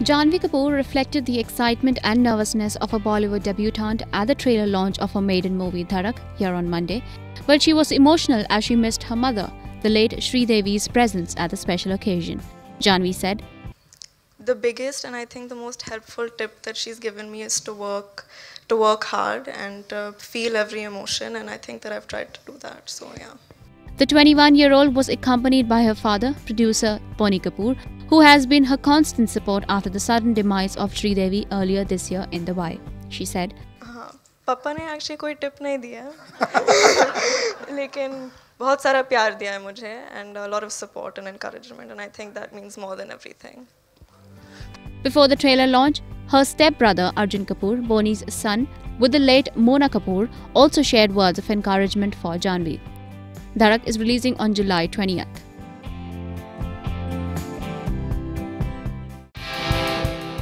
Janhvi Kapoor reflected the excitement and nervousness of a Bollywood debutante at the trailer launch of her maiden movie Dhadak here on Monday, but she was emotional as she missed her mother, the late Sridevi's presence at the special occasion. Janhvi said, The biggest and I think the most helpful tip that she's given me is to work to work hard and uh, feel every emotion and I think that I've tried to do that. So yeah. The 21 year old was accompanied by her father, producer Boney Kapoor, who has been her constant support after the sudden demise of Sridevi earlier this year in Dubai. She said, पापा ने actually कोई tip नहीं दिया लेकिन बहुत सारा प्यार दिया है मुझे and lot of support and encouragement and I think that means more than everything Before the trailer launch, her stepbrother Arjun Kapoor, Boney's son, with the late Mona Kapoor, also shared words of encouragement for Janhvi. Dhadak is releasing on July 20th.